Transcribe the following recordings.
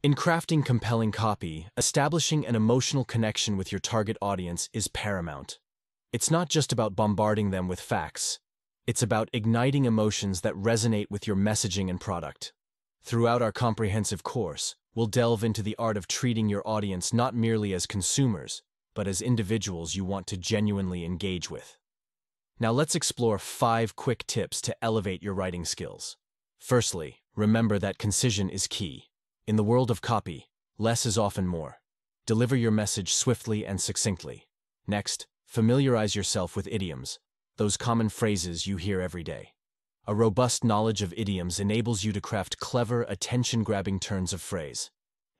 In crafting compelling copy, establishing an emotional connection with your target audience is paramount. It's not just about bombarding them with facts. It's about igniting emotions that resonate with your messaging and product. Throughout our comprehensive course, we'll delve into the art of treating your audience not merely as consumers, but as individuals you want to genuinely engage with. Now let's explore five quick tips to elevate your writing skills. Firstly, remember that concision is key. In the world of copy, less is often more. Deliver your message swiftly and succinctly. Next, familiarize yourself with idioms, those common phrases you hear every day. A robust knowledge of idioms enables you to craft clever, attention-grabbing turns of phrase.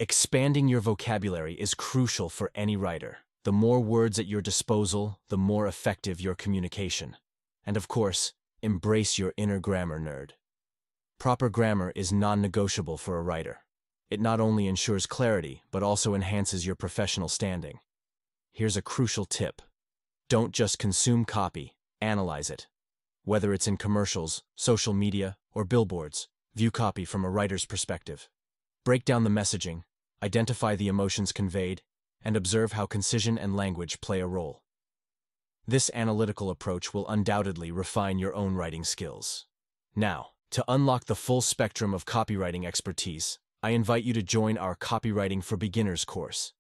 Expanding your vocabulary is crucial for any writer. The more words at your disposal, the more effective your communication. And of course, embrace your inner grammar nerd. Proper grammar is non-negotiable for a writer. It not only ensures clarity, but also enhances your professional standing. Here's a crucial tip. Don't just consume copy, analyze it. Whether it's in commercials, social media, or billboards, view copy from a writer's perspective. Break down the messaging, identify the emotions conveyed, and observe how concision and language play a role. This analytical approach will undoubtedly refine your own writing skills. Now, to unlock the full spectrum of copywriting expertise, I invite you to join our Copywriting for Beginners course.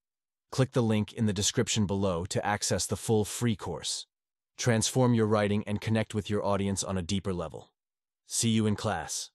Click the link in the description below to access the full free course. Transform your writing and connect with your audience on a deeper level. See you in class.